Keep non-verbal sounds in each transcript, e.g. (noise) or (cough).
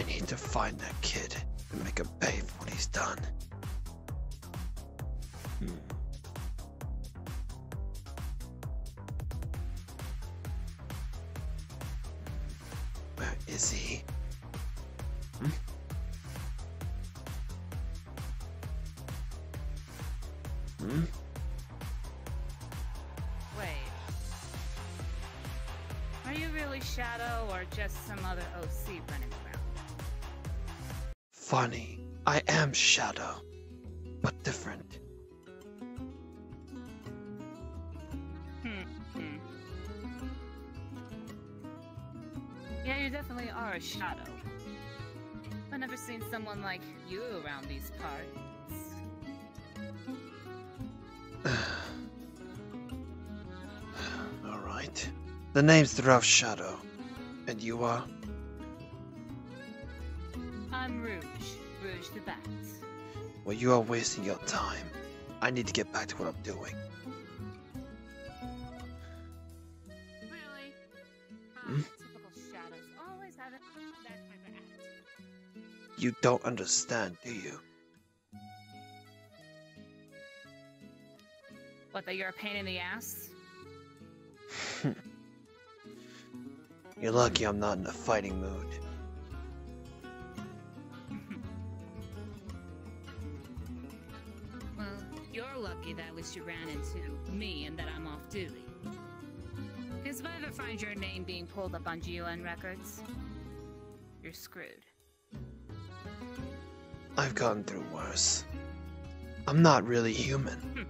I need to find that kid and make him pay for what he's done. Hmm. Where is he? Hmm? Hmm? Wait. Are you really Shadow or just some other OC running around? Funny. I am Shadow, but different. Hmm. hmm. Yeah, you definitely are a Shadow. I've never seen someone like you around these parts. (sighs) Alright. The name's the Ruv Shadow. And you are? I'm Rouge. Rouge the Bat. Well, you are wasting your time. I need to get back to what I'm doing. Really? Hmm? Typical Shadows always have it- that type of attitude. You don't understand, do you? What, that you're a pain in the ass? (laughs) You're lucky I'm not in a fighting mood. Lucky that at least you ran into me and that I'm off duty. Because if I ever find your name being pulled up on GUN records, you're screwed. I've gone through worse. I'm not really human. Hmm.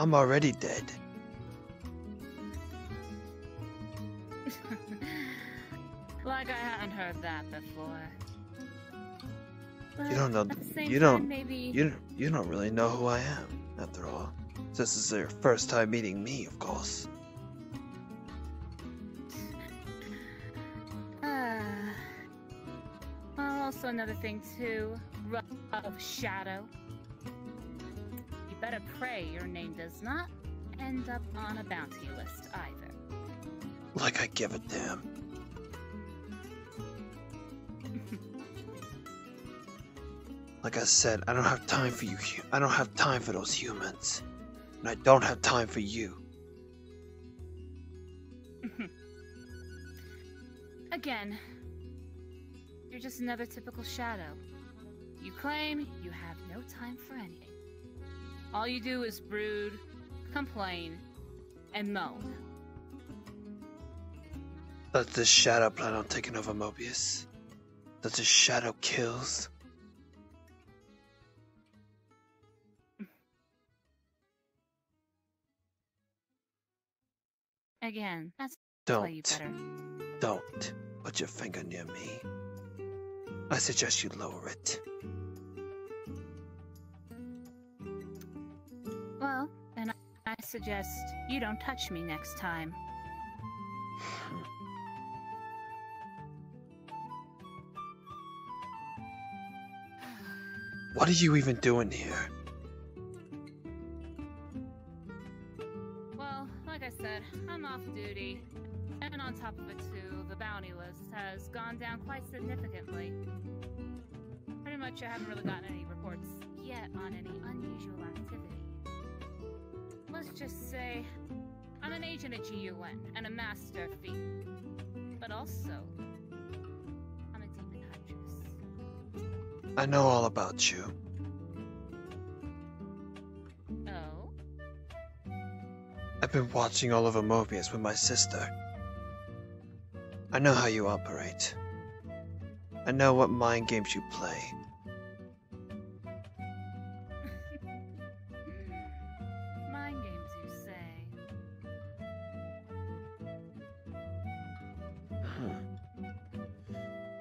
I'm already dead. (laughs) like I hadn't heard that before. You don't know. You don't. Maybe. You you don't really know who I am, after all. This is your first time meeting me, of course. Ah. well, also another thing too. Of shadow. You better pray your name does not end up on a bounty list either. Like I give a damn. Like I said, I don't have time for you. I don't have time for those humans. And I don't have time for you. (laughs) Again, you're just another typical shadow. You claim you have no time for anything. All you do is brood, complain, and moan. Does this shadow plan on taking over Mobius? Does this shadow kills? Again, that's Don't. better. Don't put your finger near me. I suggest you lower it. Well, then I suggest you don't touch me next time. (sighs) What are you even doing here? Has gone down quite significantly. Pretty much, I haven't really gotten any reports yet on any unusual activity. Let's just say I'm an agent at GUN and a master thief. But also, I'm a demon huntress. I know all about you. Oh? I've been watching all over Mobius with my sister. I know how you operate. I know what mind games you play. (laughs) Mind games, you say? Hmm.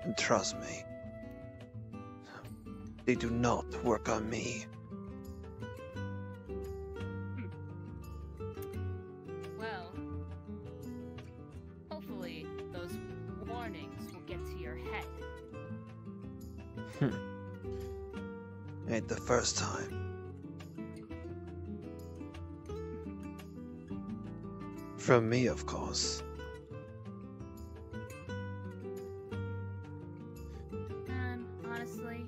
And trust me, they do not work on me. First time. From me, of course. And honestly,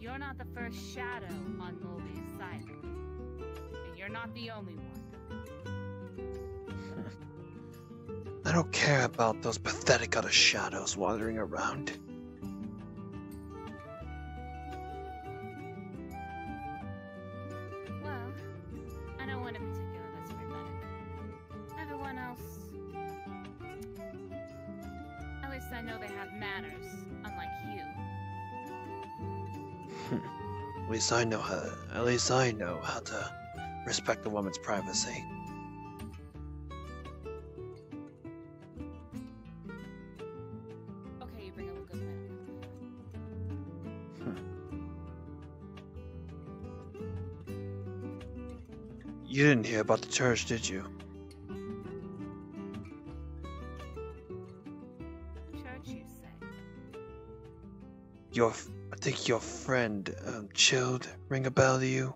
you're not the first shadow on Mobius side. And you're not the only one. (laughs) I don't care about those pathetic other shadows wandering around. I know they have manners, unlike you. At least I know how. At least I know how to respect a woman's privacy. Okay, you bring up a good point. Hmm. You didn't hear about the church, did you? You say? Your, I think your friend, um, chilled, ring a bell to you?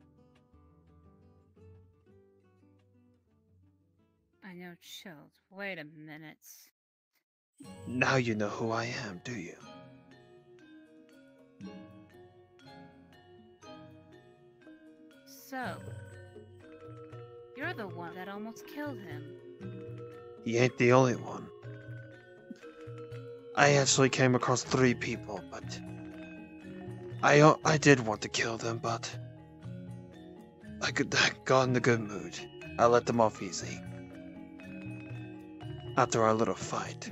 I know chilled. Wait a minute. Now you know who I am, do you? So, you're the one that almost killed him. He ain't the only one. I actually came across three people, but I I did want to kill them, but I could (laughs) I got in a good mood. I let them off easy. After our little fight.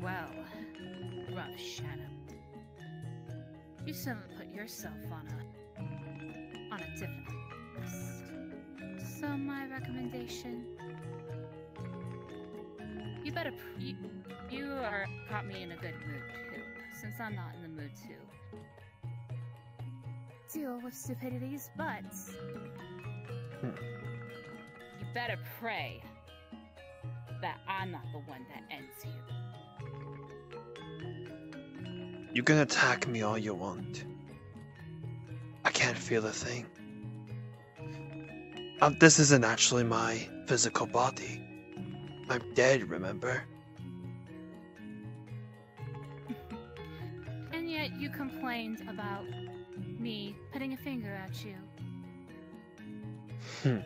well, Ruv Shadow. You shouldn't put yourself on a on a difficult list. So my recommendation, better pr- you, you are caught me in a good mood too. Since I'm not in the mood to deal with stupidities, but you better pray that I'm not the one that ends you. You can attack me all you want. I can't feel a thing. Um, this isn't actually my physical body. I'm dead, remember? And yet you complained about me putting a finger at you. Hmm.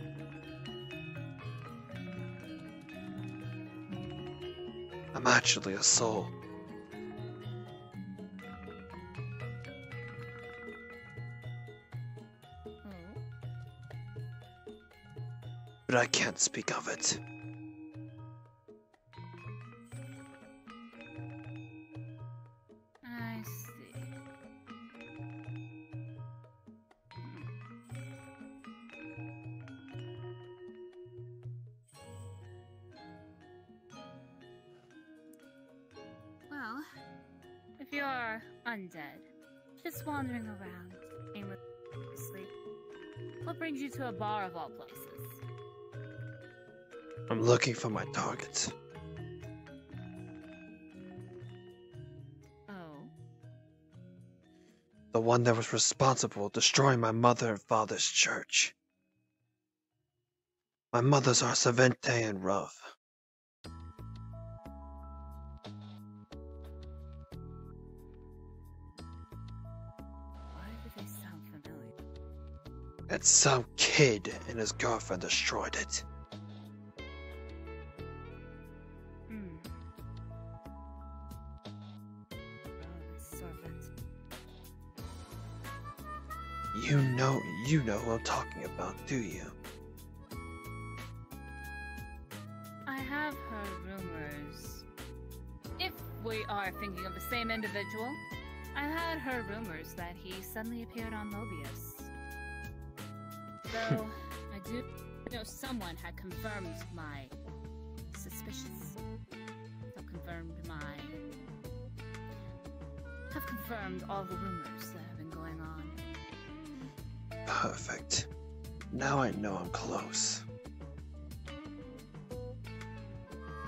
I'm actually a soul. Oh. but I can't speak of it. You to a bar of all places? I'm looking for my targets. Oh, The one that was responsible destroying my mother and father's church. My mothers are Savente and Ruff. And some kid and his girlfriend destroyed it. Hmm. You know, you know who I'm talking about, do you? I have heard rumors. If we are thinking of the same individual, I had heard rumors that he suddenly appeared on Mobius. Though I do know someone had confirmed my suspicions. Have confirmed my. have confirmed all the rumors that have been going on. Perfect. Now I know I'm close.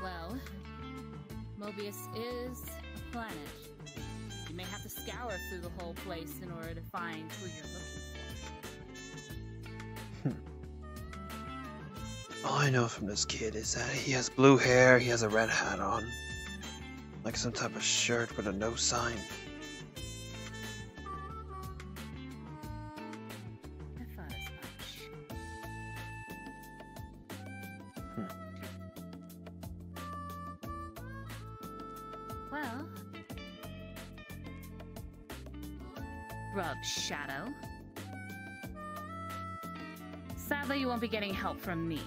Well, Mobius is a planet. You may have to scour through the whole place in order to find who you're looking All I know from this kid is that he has blue hair, he has a red hat on. Like some type of shirt with a no sign. much. Well, Ruv Shadow. Sadly, you won't be getting help from me.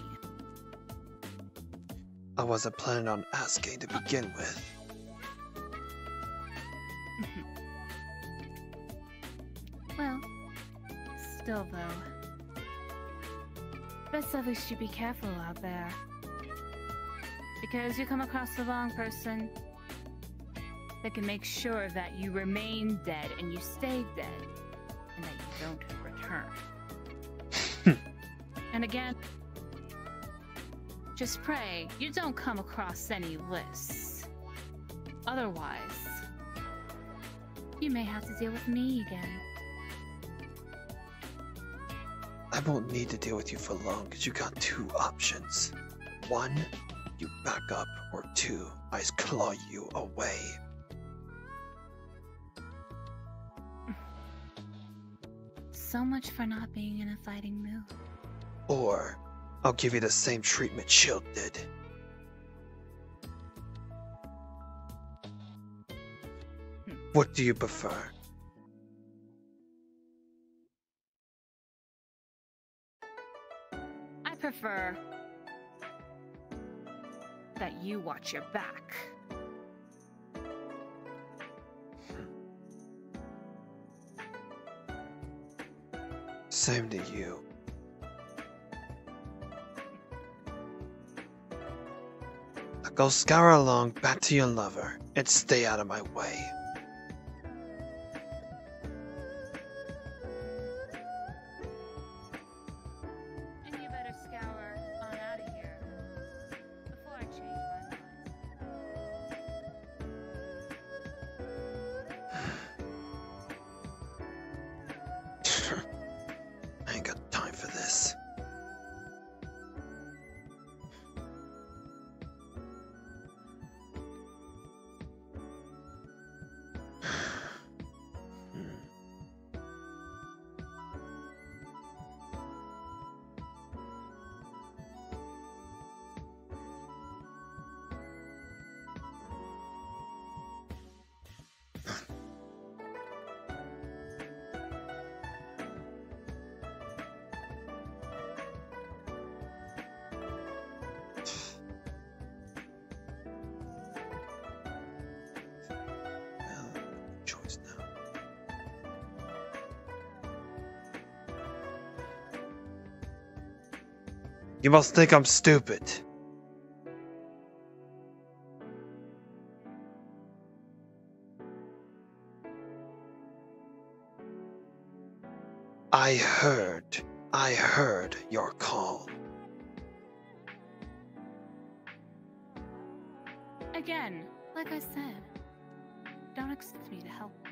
I wasn't planning on asking to begin with. (laughs) Well, still though. Best at least you be careful out there. Because you come across the wrong person that can make sure that you remain dead and you stay dead and that you don't return. (laughs) and again, just pray you don't come across any lists. Otherwise, you may have to deal with me again. I won't need to deal with you for long because you got two options. One, you back up, or two, I claw you away. So much for not being in a fighting mood. Or, I'll give you the same treatment Shield did. What do you prefer? I prefer that you watch your back. Same to you. Go scour along back to your lover and stay out of my way. You must think I'm stupid. I heard, I heard your call. Again, like I said, don't expect me to help.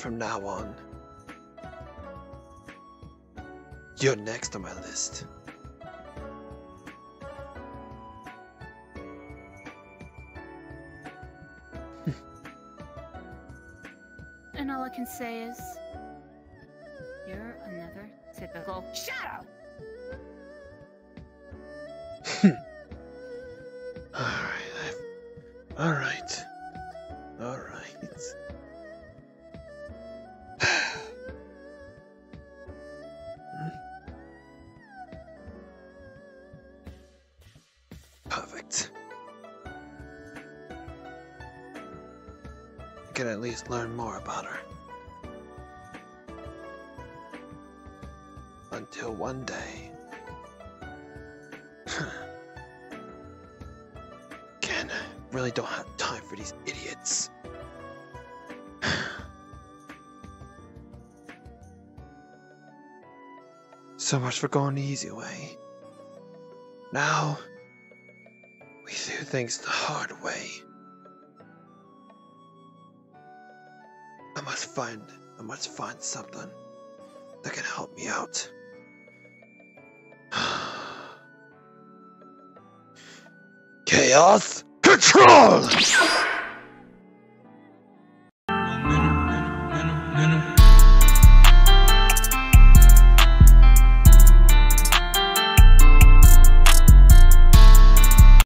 From now on, you're next on my list. And all I can say is, you're another typical shadow. I at least learn more about her. Until one day. (laughs) Ken, really don't have time for these idiots. (sighs) So much for going the easy way. Now, we do things the hard way. I must find, I must find something that can help me out. (sighs) Chaos Control!